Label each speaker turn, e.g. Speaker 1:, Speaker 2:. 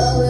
Speaker 1: Love